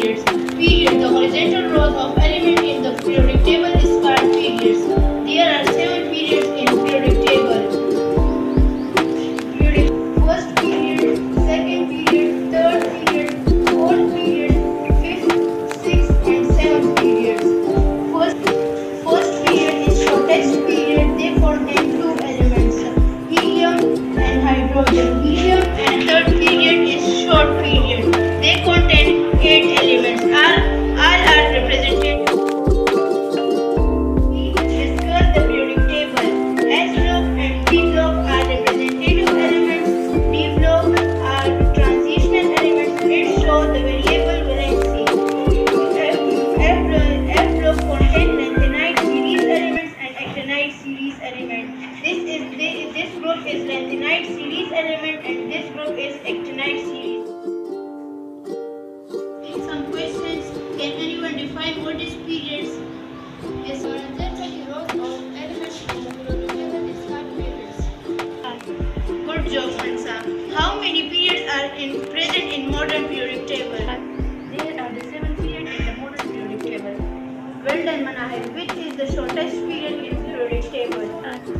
periods. Period. The horizontal rows of elements in the periodic table is called periods. There are seven periods in periodic table. Period. First period, second period, third period, fourth period, fifth, sixth, and seventh periods. First, first period is shortest period. Therefore, form two elements, helium and hydrogen. group is lanthanide series element and this group is actinide series. In some questions, can anyone define what is periods? Yes, one of them that growth of elements together is called periods. Good job, Mansa. How many periods are in present in modern periodic table? There are the seven periods in the modern periodic table. Well done, Manahir. Which is the shortest period in periodic table? Uh,